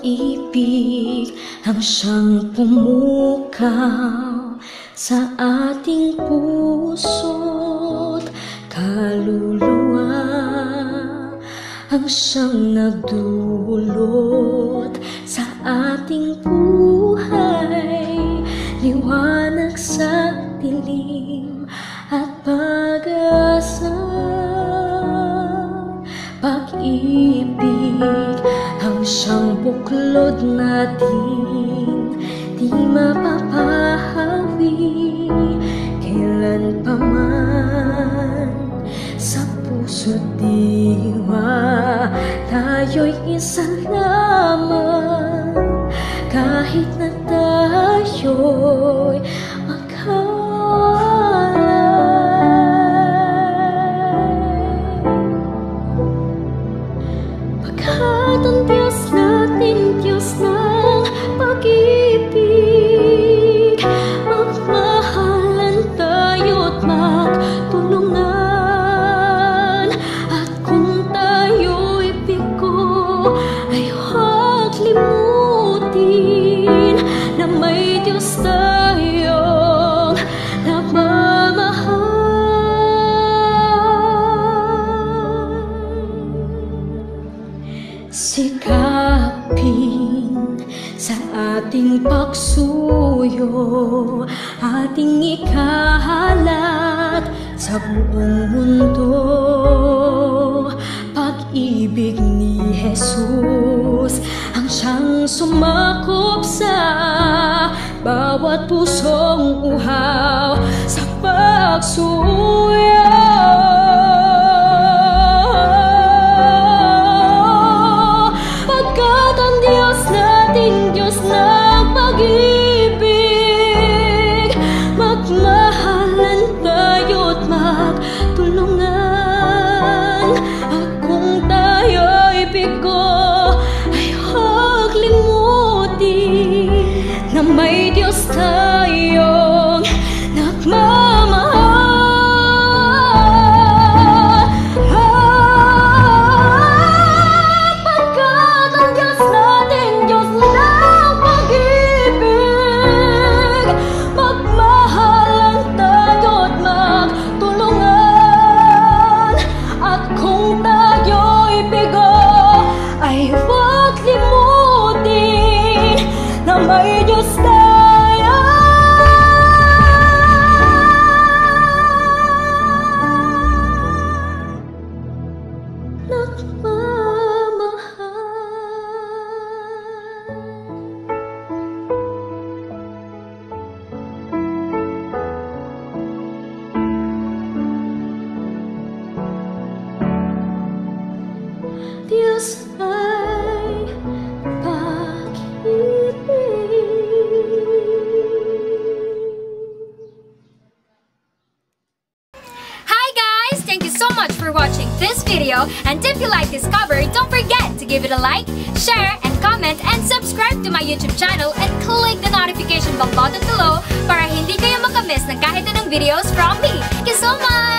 pag-ibig ang siyang pumukaw sa ating puso't kaluluwa. Ang siyang nagdulot sa ating buhay liwanag sa dilim at pag-asa. Pag-ibig siyang buklod natin di mapapahawi kailan pa man sa puso't diwa. Tayo'y isa lamang kahit na tayo'y huwag limutin Na may Diyos tayong nagmamahal. Sikapin sa ating pagsuyo Ating ikahalat sa buong mundo sumakop sa bawat pusong uhaw Sa pagsuyo may Diyos tayo. Nagmamahal Diyos ay for watching this video and if you like this cover, don't forget to give it a like, share, and comment and subscribe to my YouTube channel and click the notification bell button below para hindi kayo makamiss ng kahit anong videos from me. Thank you so much!